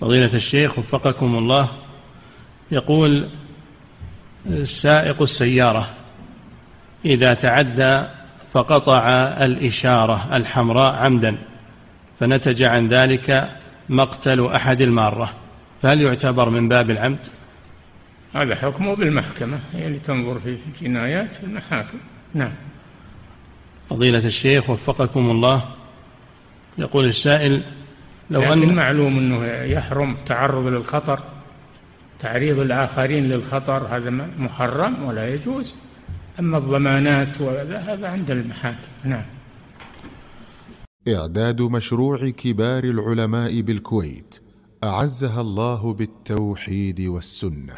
فضيلة الشيخ وفقكم الله يقول سائق السيارة إذا تعدى فقطع الإشارة الحمراء عمدا فنتج عن ذلك مقتل أحد المارة فهل يعتبر من باب العمد؟ هذا حكمه بالمحكمة هي اللي تنظر في الجنايات في المحاكم. نعم. فضيلة الشيخ وفقكم الله يقول السائل لو أن معلوم أنه يحرم التعرض للخطر تعريض الآخرين للخطر هذا محرم ولا يجوز. أما الضمانات هذا عند المحاكم. نعم. إعداد مشروع كبار العلماء بالكويت أعزها الله بالتوحيد والسنة.